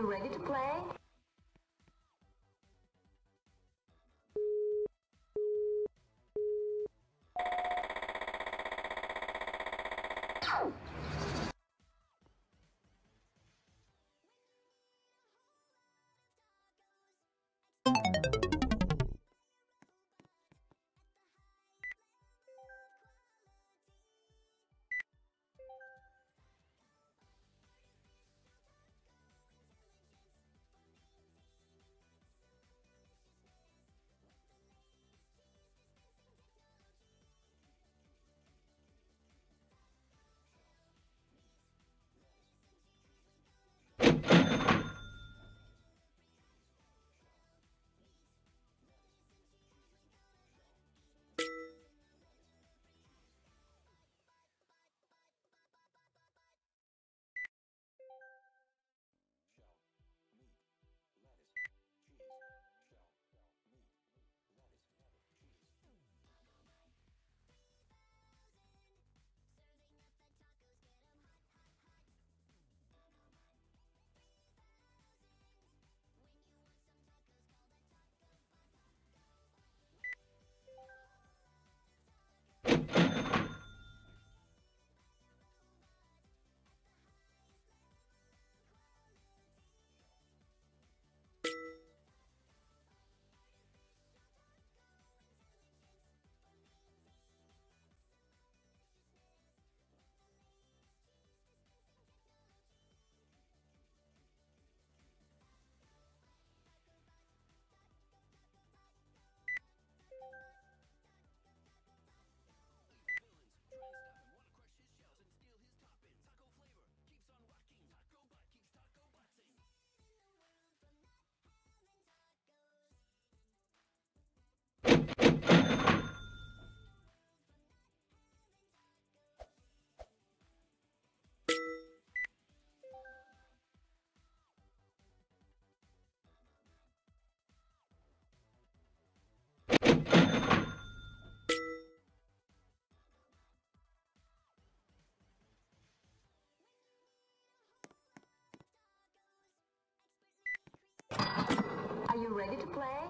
You ready to play? Are ready to play?